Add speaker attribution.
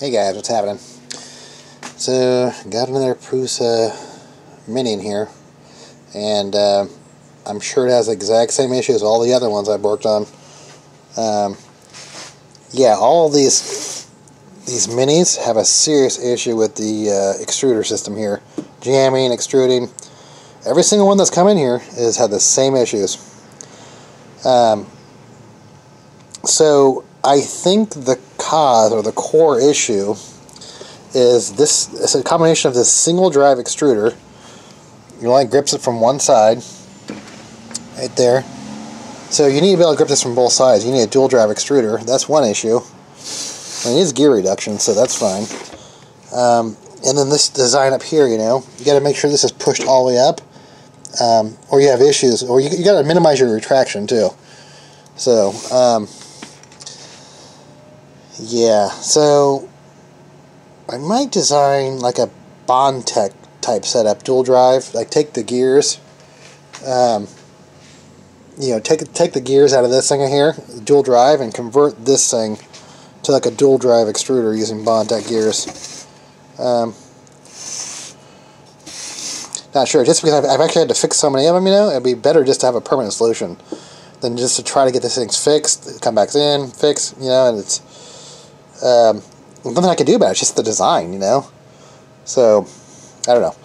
Speaker 1: Hey guys, what's happening? So, got another Prusa Mini in here, and uh, I'm sure it has the exact same issue as all the other ones I've worked on. Um, yeah, all these these minis have a serious issue with the uh, extruder system here, jamming, extruding. Every single one that's come in here has had the same issues. Um, so I think the cause or the core issue is this it's a combination of this single drive extruder. You only grips it from one side, right there. So you need to be able to grip this from both sides. You need a dual drive extruder. That's one issue. And it is gear reduction, so that's fine. Um, and then this design up here, you know, you got to make sure this is pushed all the way up, um, or you have issues, or you, you got to minimize your retraction too. So, um, yeah, so I might design like a Bondtech type setup, dual drive. Like take the gears, um, you know, take take the gears out of this thing here, dual drive, and convert this thing to like a dual drive extruder using Bondtech gears. Um, not sure, just because I've, I've actually had to fix so many of them, you know, it'd be better just to have a permanent solution than just to try to get these things fixed, come back in, fix, you know, and it's um, nothing I can do about it. It's just the design, you know. So I don't know.